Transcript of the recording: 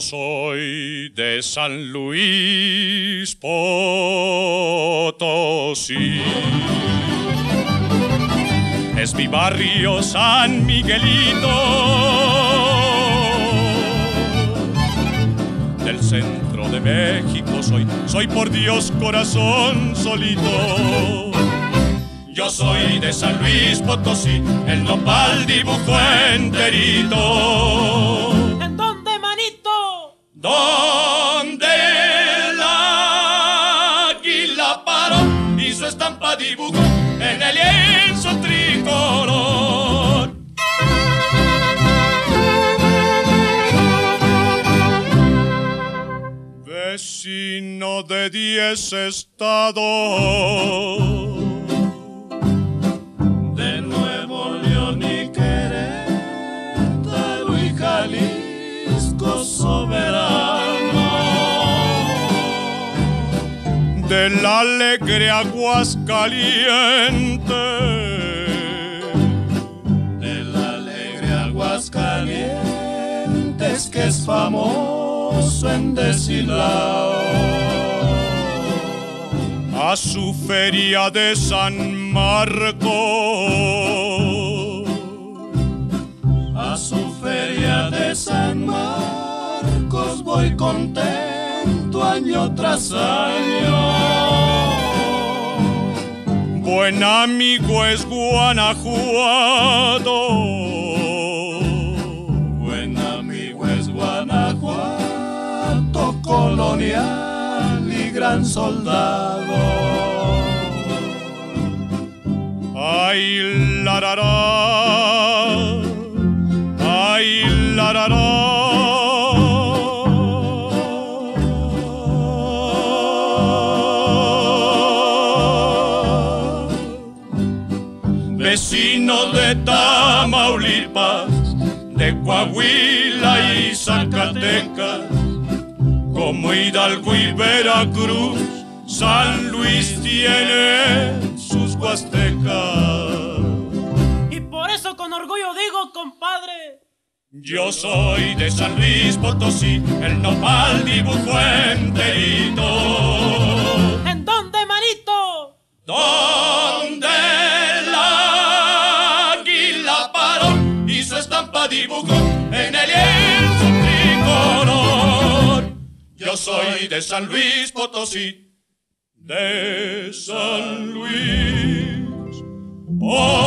de San Luis Potosí. Es mi barrio San Miguelito. Del centro de México soy, soy por Dios corazón solito. Yo soy de San Luis Potosí, el nopal dibujo enterito. Donde la águila paró y su estampa dibujó en el lienzo tricolor. Vecino de diez estados del alegre Aguascaliente del alegre Aguascalientes que es famoso en Desilao a su feria de San Marcos. A su feria de San Marcos voy contento año tras año. Buen amigo es Guanajuato. Buen amigo es Guanajuato colonial y gran soldado. Ay, la, la, la. Ay, la, la, la. Vecino de Tamaulipas, de Coahuila y Zacatecas, como Hidalgo y Veracruz, San Luis tiene sus huastecas. Y por eso con orgullo digo, compadre. Yo soy de San Luis Potosí, el nopal dibujo enterito. Dibujó en el lienzo tricolor. Yo soy de San Luis Potosí, de San Luis Potosí.